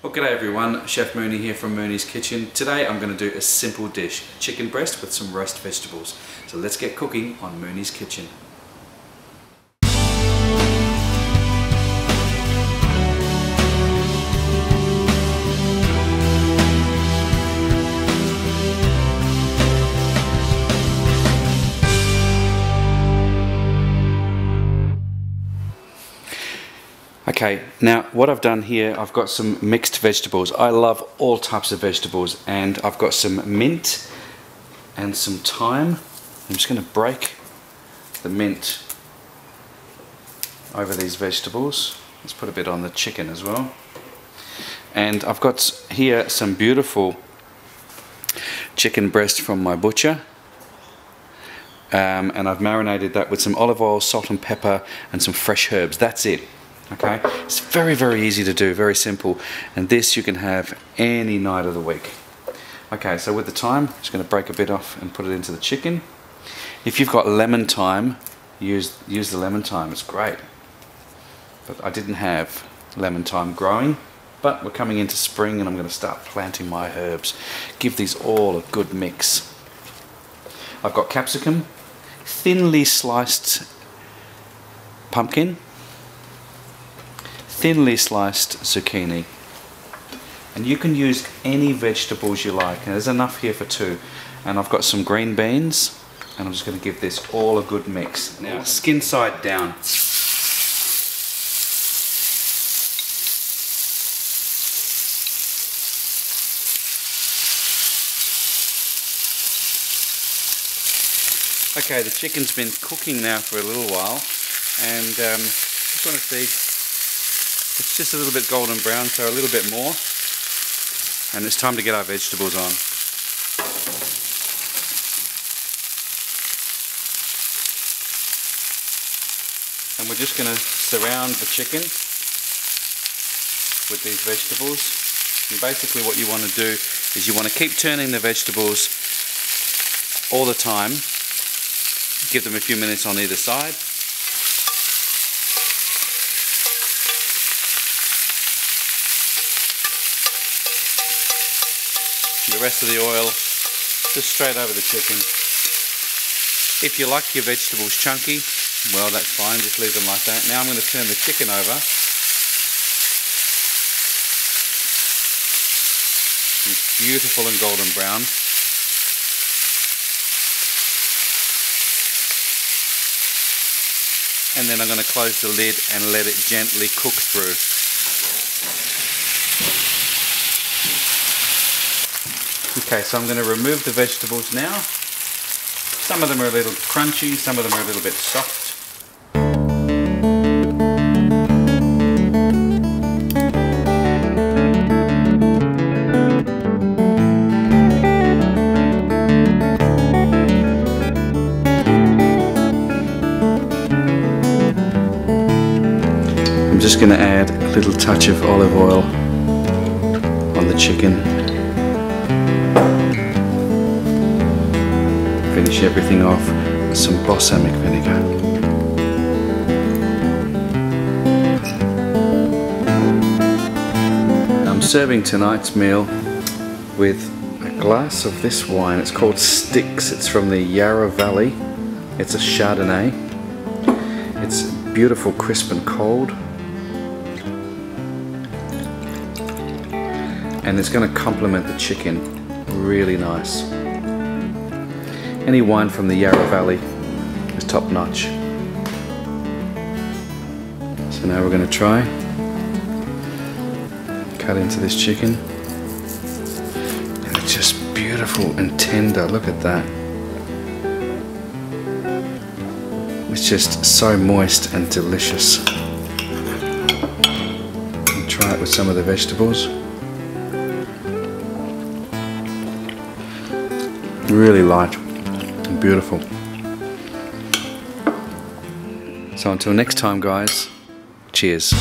Well, g'day everyone, Chef Mooney here from Mooney's Kitchen. Today I'm going to do a simple dish, chicken breast with some roast vegetables. So let's get cooking on Mooney's Kitchen. Okay, now what I've done here, I've got some mixed vegetables. I love all types of vegetables and I've got some mint and some thyme. I'm just going to break the mint over these vegetables. Let's put a bit on the chicken as well. And I've got here some beautiful chicken breast from my butcher. Um, and I've marinated that with some olive oil, salt and pepper and some fresh herbs. That's it okay? It's very very easy to do very simple. And this you can have any night of the week. Okay so with the thyme just going to break a bit off and put it into the chicken. If you've got lemon thyme use use the lemon thyme it's great. But I didn't have lemon thyme growing but we're coming into spring and I'm going to start planting my herbs. Give these all a good mix. I've got capsicum thinly sliced pumpkin thinly sliced zucchini. And you can use any vegetables you like. And there's enough here for two. And I've got some green beans. And I'm just going to give this all a good mix. Now, skin side down. Okay, the chicken's been cooking now for a little while. And um, just want to see it's just a little bit golden brown, so a little bit more. And it's time to get our vegetables on. And we're just going to surround the chicken with these vegetables. And basically what you want to do is you want to keep turning the vegetables all the time. Give them a few minutes on either side. The rest of the oil just straight over the chicken. If you like your vegetables chunky, well that's fine, just leave them like that. Now I'm going to turn the chicken over. It's beautiful and golden brown. And then I'm going to close the lid and let it gently cook through. Okay, so I'm going to remove the vegetables now. Some of them are a little crunchy, some of them are a little bit soft. I'm just going to add a little touch of olive oil on the chicken finish everything off with some balsamic vinegar. I'm serving tonight's meal with a glass of this wine. It's called Sticks. It's from the Yarra Valley. It's a Chardonnay. It's beautiful, crisp and cold. And it's going to complement the chicken really nice. Any wine from the Yarra Valley is top notch. So now we're going to try cut into this chicken. And it's just beautiful and tender. Look at that. It's just so moist and delicious. And try it with some of the vegetables. Really light beautiful. So until next time guys, cheers.